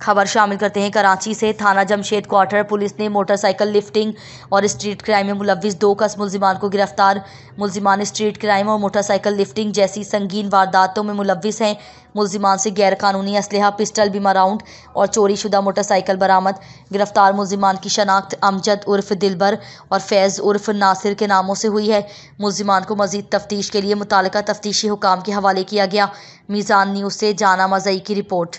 खबर शामिल करते हैं, कराची से थाना जमशेद क्वार्टर पुलिस ने मोटरसाइकिल लिफ्टिंग और स्ट्रीट क्राइम में मुलविस दो कस मुलजिमान को गिरफ़्तार। मुलजिमान स्ट्रीट क्राइम और मोटरसाइकिल लिफ्टिंग जैसी संगीन वारदातों में मुलविस हैं। मुलजिमान से गैरकानूनी असलहा, पिस्टल, बीमा राउंड और चोरी शुदा मोटरसाइकिल बरामद। गिरफ़्तार मुलजिमान की शनाख्त अमजद उर्फ़ दिलबर और फैज़ उर्फ़ नासिर के नामों से हुई है। मुलजिमान को मजीद तफ्तीश के लिए मुतल तफ्तीशी हुकाम के हवाले किया गया। मीज़ान न्यूज़ से जाना मजई की रिपोर्ट।